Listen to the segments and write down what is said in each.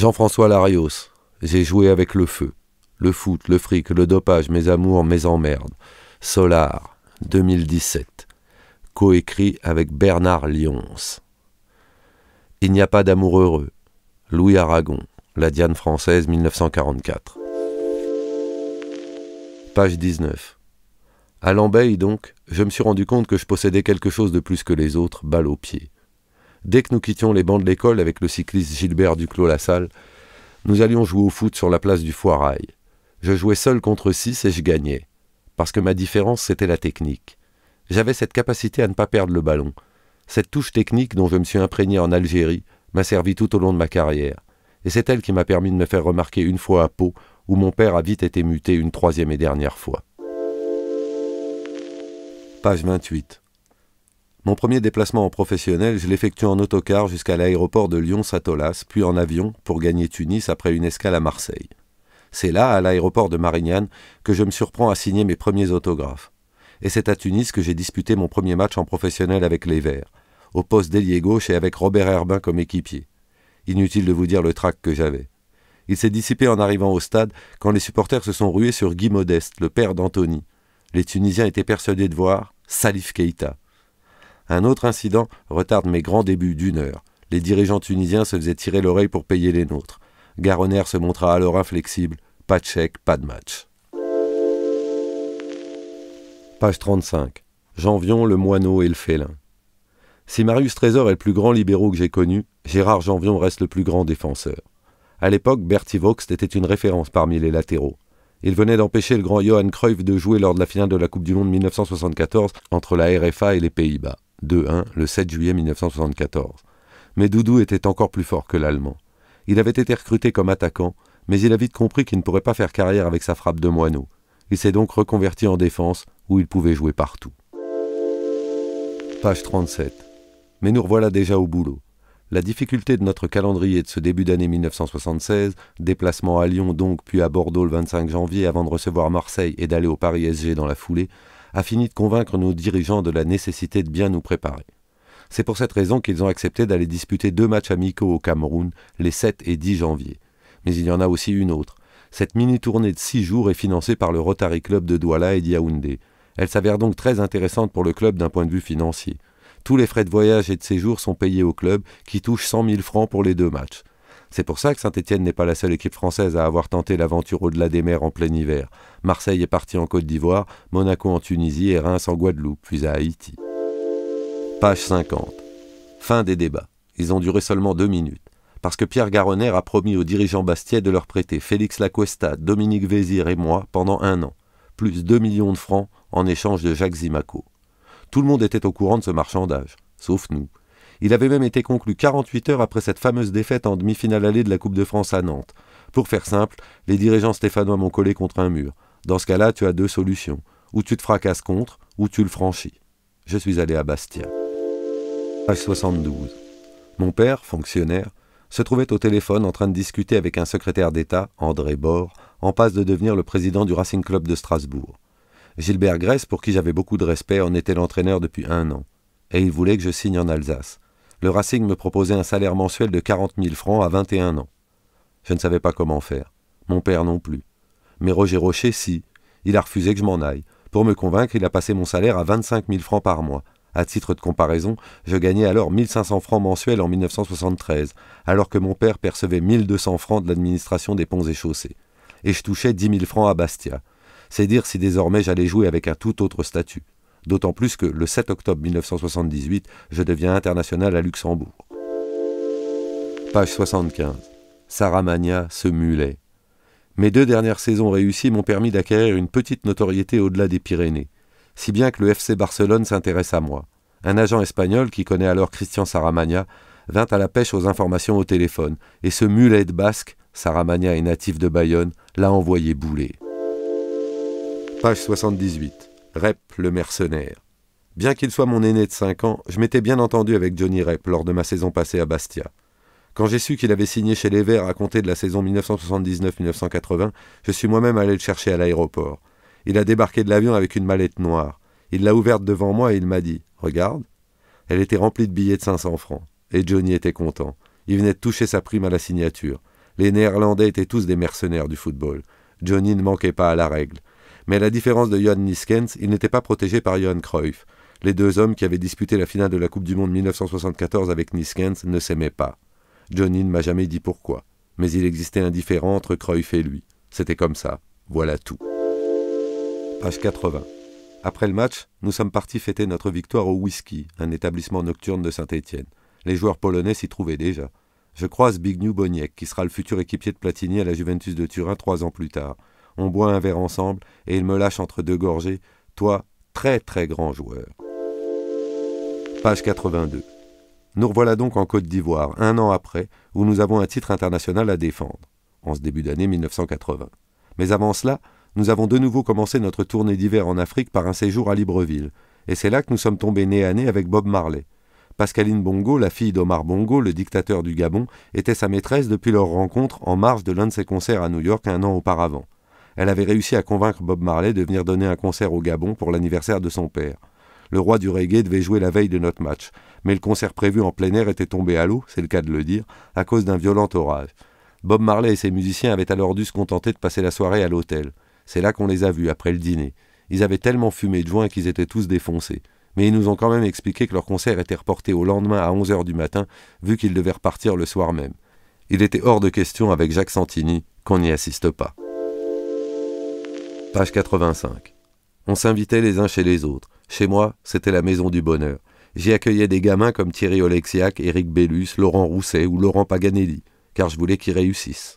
Jean-François Larios, j'ai joué avec le feu. Le foot, le fric, le dopage, mes amours, mes emmerdes. Solar, 2017. Coécrit avec Bernard Lyons. Il n'y a pas d'amour heureux. Louis Aragon, La Diane française, 1944. Page 19. À Lambeille, donc, je me suis rendu compte que je possédais quelque chose de plus que les autres, balle au pied. Dès que nous quittions les bancs de l'école avec le cycliste Gilbert Duclos-Lassalle, nous allions jouer au foot sur la place du Foirail. Je jouais seul contre six et je gagnais, parce que ma différence c'était la technique. J'avais cette capacité à ne pas perdre le ballon. Cette touche technique dont je me suis imprégné en Algérie m'a servi tout au long de ma carrière, et c'est elle qui m'a permis de me faire remarquer une fois à Pau, où mon père a vite été muté une troisième et dernière fois. Page 28. Mon premier déplacement en professionnel, je l'effectue en autocar jusqu'à l'aéroport de Lyon-Satolas, puis en avion pour gagner Tunis après une escale à Marseille. C'est là, à l'aéroport de Marignane, que je me surprends à signer mes premiers autographes. Et c'est à Tunis que j'ai disputé mon premier match en professionnel avec les Verts, au poste d'ailier gauche et avec Robert Herbin comme équipier. Inutile de vous dire le trac que j'avais. Il s'est dissipé en arrivant au stade quand les supporters se sont rués sur Guy Modeste, le père d'Anthony. Les Tunisiens étaient persuadés de voir Salif Keïta. Un autre incident retarde mes grands débuts d'une heure. Les dirigeants tunisiens se faisaient tirer l'oreille pour payer les nôtres. Garonner se montra alors inflexible. Pas de chèque, pas de match. Page 35. Janvion, le moineau et le félin. Si Marius Trésor est le plus grand libéraux que j'ai connu, Gérard Janvion reste le plus grand défenseur. À l'époque, Bertie Voxt était une référence parmi les latéraux. Il venait d'empêcher le grand Johan Cruyff de jouer lors de la finale de la Coupe du Monde 1974 entre la RFA et les Pays-Bas. 2-1 le 7 juillet 1974. Mais Doudou était encore plus fort que l'Allemand. Il avait été recruté comme attaquant, mais il a vite compris qu'il ne pourrait pas faire carrière avec sa frappe de moineau. Il s'est donc reconverti en défense, où il pouvait jouer partout. Page 37. Mais nous revoilà déjà au boulot. La difficulté de notre calendrier de ce début d'année 1976, déplacement à Lyon donc, puis à Bordeaux le 25 janvier avant de recevoir Marseille et d'aller au Paris SG dans la foulée, a fini de convaincre nos dirigeants de la nécessité de bien nous préparer. C'est pour cette raison qu'ils ont accepté d'aller disputer deux matchs amicaux au Cameroun les 7 et 10 janvier. Mais il y en a aussi une autre. Cette mini-tournée de six jours est financée par le Rotary Club de Douala et d'Yaoundé. Elle s'avère donc très intéressante pour le club d'un point de vue financier. Tous les frais de voyage et de séjour sont payés au club, qui touche 100 000 francs pour les deux matchs. C'est pour ça que Saint-Étienne n'est pas la seule équipe française à avoir tenté l'aventure au-delà des mers en plein hiver. Marseille est parti en Côte d'Ivoire, Monaco en Tunisie et Reims en Guadeloupe, puis à Haïti. Page 50. Fin des débats. Ils ont duré seulement deux minutes. Parce que Pierre Garonner a promis aux dirigeants bastiais de leur prêter Félix Lacuesta, Dominique Vézir et moi pendant un an, plus 2 millions de francs en échange de Jacques Zimaco. Tout le monde était au courant de ce marchandage, sauf nous. Il avait même été conclu 48 heures après cette fameuse défaite en demi-finale allée de la Coupe de France à Nantes. Pour faire simple, les dirigeants stéphanois m'ont collé contre un mur. Dans ce cas-là, tu as deux solutions. Ou tu te fracasses contre, ou tu le franchis. Je suis allé à Bastia. Page 72. Mon père, fonctionnaire, se trouvait au téléphone en train de discuter avec un secrétaire d'État, André Bord, en passe de devenir le président du Racing Club de Strasbourg. Gilbert Grèce, pour qui j'avais beaucoup de respect, en était l'entraîneur depuis un an. Et il voulait que je signe en Alsace le Racing me proposait un salaire mensuel de 40 000 francs à 21 ans. Je ne savais pas comment faire. Mon père non plus. Mais Roger Rocher, si. Il a refusé que je m'en aille. Pour me convaincre, il a passé mon salaire à 25 000 francs par mois. À titre de comparaison, je gagnais alors 1500 francs mensuels en 1973, alors que mon père percevait 1200 francs de l'administration des ponts et chaussées. Et je touchais 10 000 francs à Bastia. C'est dire si désormais j'allais jouer avec un tout autre statut d'autant plus que le 7 octobre 1978, je deviens international à Luxembourg. Page 75. Saramagna, ce mulet. Mes deux dernières saisons réussies m'ont permis d'acquérir une petite notoriété au-delà des Pyrénées, si bien que le FC Barcelone s'intéresse à moi. Un agent espagnol qui connaît alors Christian Saramagna vint à la pêche aux informations au téléphone, et ce mulet de basque, Saramagna est natif de Bayonne, l'a envoyé bouler. Page 78. Rep le mercenaire. Bien qu'il soit mon aîné de 5 ans, je m'étais bien entendu avec Johnny Rep lors de ma saison passée à Bastia. Quand j'ai su qu'il avait signé chez les Verts à compter de la saison 1979-1980, je suis moi-même allé le chercher à l'aéroport. Il a débarqué de l'avion avec une mallette noire. Il l'a ouverte devant moi et il m'a dit Regarde. Elle était remplie de billets de 500 francs. Et Johnny était content. Il venait de toucher sa prime à la signature. Les Néerlandais étaient tous des mercenaires du football. Johnny ne manquait pas à la règle. Mais à la différence de Johan Niskens, il n'était pas protégé par Johan Cruyff. Les deux hommes qui avaient disputé la finale de la Coupe du Monde 1974 avec Niskens ne s'aimaient pas. Johnny ne m'a jamais dit pourquoi, mais il existait un différent entre Cruyff et lui. C'était comme ça. Voilà tout. Page 80. Après le match, nous sommes partis fêter notre victoire au Whisky, un établissement nocturne de Saint-Étienne. Les joueurs polonais s'y trouvaient déjà. Je croise Bignou Boniek, qui sera le futur équipier de Platini à la Juventus de Turin trois ans plus tard. On boit un verre ensemble et il me lâche entre deux gorgées Toi, très très grand joueur. Page 82. Nous revoilà donc en Côte d'Ivoire, un an après, où nous avons un titre international à défendre, en ce début d'année 1980. Mais avant cela, nous avons de nouveau commencé notre tournée d'hiver en Afrique par un séjour à Libreville, et c'est là que nous sommes tombés nez à nez avec Bob Marley. Pascaline Bongo, la fille d'Omar Bongo, le dictateur du Gabon, était sa maîtresse depuis leur rencontre en marge de l'un de ses concerts à New York un an auparavant. Elle avait réussi à convaincre Bob Marley de venir donner un concert au Gabon pour l'anniversaire de son père. Le roi du reggae devait jouer la veille de notre match, mais le concert prévu en plein air était tombé à l'eau, c'est le cas de le dire, à cause d'un violent orage. Bob Marley et ses musiciens avaient alors dû se contenter de passer la soirée à l'hôtel. C'est là qu'on les a vus, après le dîner. Ils avaient tellement fumé de joint qu'ils étaient tous défoncés mais ils nous ont quand même expliqué que leur concert était reporté au lendemain à 11h du matin, vu qu'ils devaient repartir le soir même. Il était hors de question avec Jacques Santini qu'on n'y assiste pas. Page 85. On s'invitait les uns chez les autres. Chez moi, c'était la maison du bonheur. J'y accueillais des gamins comme Thierry Olexiac, Éric Bellus, Laurent Rousset ou Laurent Paganelli, car je voulais qu'ils réussissent.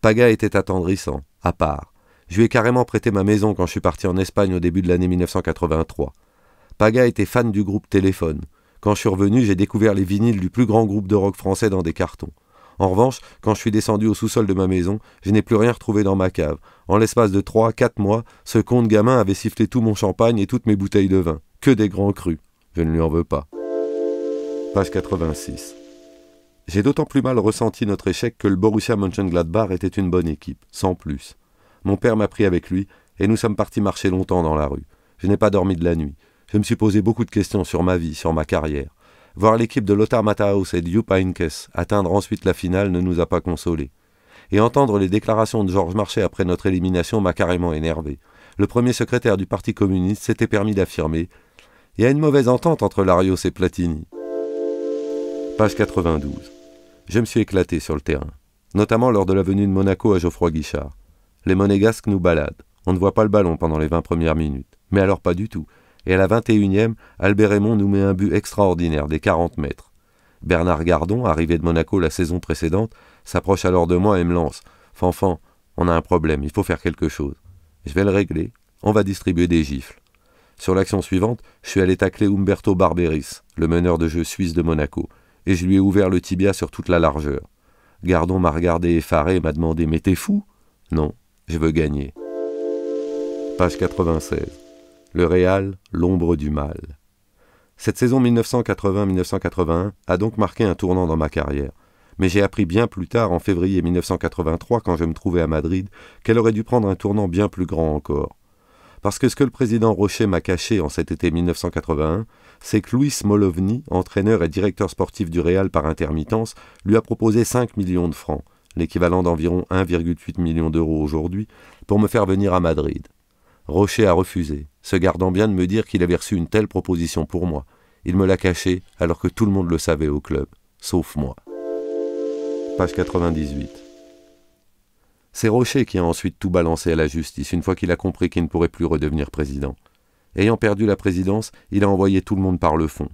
Paga était attendrissant, à part. Je lui ai carrément prêté ma maison quand je suis parti en Espagne au début de l'année 1983. Paga était fan du groupe Téléphone. Quand je suis revenu, j'ai découvert les vinyles du plus grand groupe de rock français dans des cartons. En revanche, quand je suis descendu au sous-sol de ma maison, je n'ai plus rien retrouvé dans ma cave. En l'espace de trois, quatre mois, ce de gamin avait sifflé tout mon champagne et toutes mes bouteilles de vin. Que des grands crus. Je ne lui en veux pas. Page 86. J'ai d'autant plus mal ressenti notre échec que le Borussia Mönchengladbach était une bonne équipe, sans plus. Mon père m'a pris avec lui, et nous sommes partis marcher longtemps dans la rue. Je n'ai pas dormi de la nuit. Je me suis posé beaucoup de questions sur ma vie, sur ma carrière. Voir l'équipe de Lothar Matthaus et de Jupp Heynckes atteindre ensuite la finale ne nous a pas consolés. Et entendre les déclarations de Georges Marchais après notre élimination m'a carrément énervé. Le premier secrétaire du Parti communiste s'était permis d'affirmer Il y a une mauvaise entente entre Larios et Platini. Page 92. Je me suis éclaté sur le terrain, notamment lors de la venue de Monaco à Geoffroy Guichard. Les monégasques nous baladent. On ne voit pas le ballon pendant les vingt premières minutes. Mais alors pas du tout et à la 21e, Albert Raymond nous met un but extraordinaire des 40 mètres. Bernard Gardon, arrivé de Monaco la saison précédente, s'approche alors de moi et me lance Fanfan, on a un problème, il faut faire quelque chose. Je vais le régler, on va distribuer des gifles. Sur l'action suivante, je suis allé tacler Umberto Barberis, le meneur de jeu suisse de Monaco, et je lui ai ouvert le tibia sur toute la largeur. Gardon m'a regardé effaré et m'a demandé Mais t'es fou? Non, je veux gagner. Page 96. Le Réal, l'ombre du mal. Cette saison 1980-1981 a donc marqué un tournant dans ma carrière. Mais j'ai appris bien plus tard, en février 1983, quand je me trouvais à Madrid, qu'elle aurait dû prendre un tournant bien plus grand encore. Parce que ce que le président Rocher m'a caché en cet été 1981, c'est que Louis Molovny, entraîneur et directeur sportif du Real par intermittence, lui a proposé 5 millions de francs, l'équivalent d'environ 1,8 million d'euros aujourd'hui, pour me faire venir à Madrid. Rocher a refusé, se gardant bien de me dire qu'il avait reçu une telle proposition pour moi. Il me l'a caché alors que tout le monde le savait au club, sauf moi. Page 98. C'est Rocher qui a ensuite tout balancé à la justice une fois qu'il a compris qu'il ne pourrait plus redevenir président. Ayant perdu la présidence, il a envoyé tout le monde par le fond.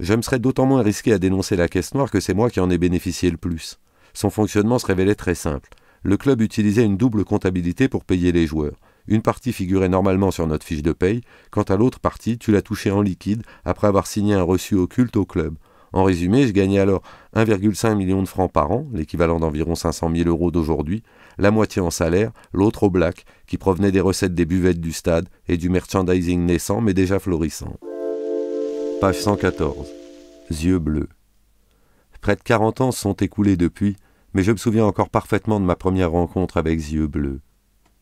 Je me serais d'autant moins risqué à dénoncer la caisse noire que c'est moi qui en ai bénéficié le plus. Son fonctionnement se révélait très simple. Le club utilisait une double comptabilité pour payer les joueurs. Une partie figurait normalement sur notre fiche de paye, quant à l'autre partie, tu l'as touchée en liquide après avoir signé un reçu occulte au club. En résumé, je gagnais alors 1,5 million de francs par an, l'équivalent d'environ 500 000 euros d'aujourd'hui, la moitié en salaire, l'autre au black, qui provenait des recettes des buvettes du stade et du merchandising naissant mais déjà florissant. Page 114. Yeux bleus. Près de 40 ans sont écoulés depuis, mais je me souviens encore parfaitement de ma première rencontre avec Yeux bleus.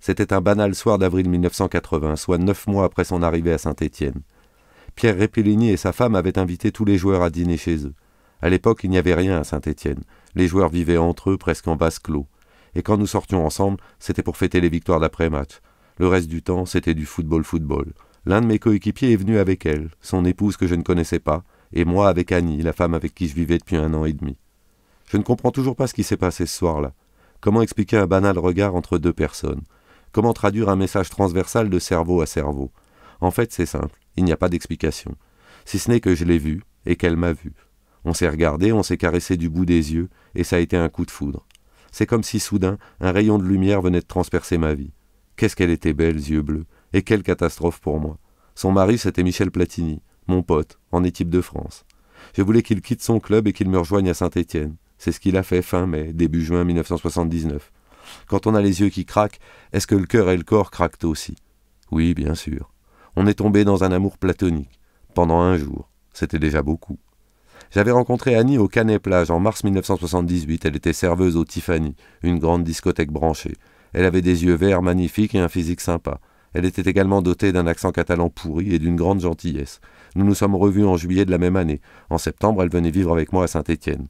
C'était un banal soir d'avril 1980, soit neuf mois après son arrivée à Saint-Étienne. Pierre Repellini et sa femme avaient invité tous les joueurs à dîner chez eux. À l'époque, il n'y avait rien à Saint-Étienne. Les joueurs vivaient entre eux presque en basse clos. Et quand nous sortions ensemble, c'était pour fêter les victoires d'après-match. Le reste du temps, c'était du football-football. L'un de mes coéquipiers est venu avec elle, son épouse que je ne connaissais pas, et moi avec Annie, la femme avec qui je vivais depuis un an et demi. Je ne comprends toujours pas ce qui s'est passé ce soir-là. Comment expliquer un banal regard entre deux personnes? Comment traduire un message transversal de cerveau à cerveau? En fait, c'est simple, il n'y a pas d'explication. Si ce n'est que je l'ai vue et qu'elle m'a vu. On s'est regardé, on s'est caressé du bout des yeux, et ça a été un coup de foudre. C'est comme si soudain un rayon de lumière venait de transpercer ma vie. Qu'est-ce qu'elle était belle, yeux bleus, et quelle catastrophe pour moi. Son mari, c'était Michel Platini, mon pote, en équipe de France. Je voulais qu'il quitte son club et qu'il me rejoigne à Saint-Étienne. C'est ce qu'il a fait fin mai, début juin 1979. Quand on a les yeux qui craquent, est-ce que le cœur et le corps craquent aussi? Oui, bien sûr. On est tombé dans un amour platonique. Pendant un jour. C'était déjà beaucoup. J'avais rencontré Annie au Canet Plage en mars 1978. Elle était serveuse au Tiffany, une grande discothèque branchée. Elle avait des yeux verts magnifiques et un physique sympa. Elle était également dotée d'un accent catalan pourri et d'une grande gentillesse. Nous nous sommes revus en juillet de la même année. En septembre, elle venait vivre avec moi à Saint-Étienne.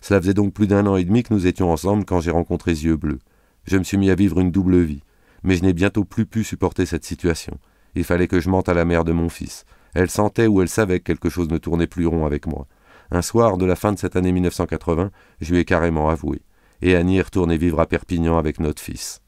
Cela faisait donc plus d'un an et demi que nous étions ensemble quand j'ai rencontré Yeux Bleus. Je me suis mis à vivre une double vie. Mais je n'ai bientôt plus pu supporter cette situation. Il fallait que je mente à la mère de mon fils. Elle sentait ou elle savait que quelque chose ne tournait plus rond avec moi. Un soir de la fin de cette année 1980, je lui ai carrément avoué. Et Annie est retournée vivre à Perpignan avec notre fils.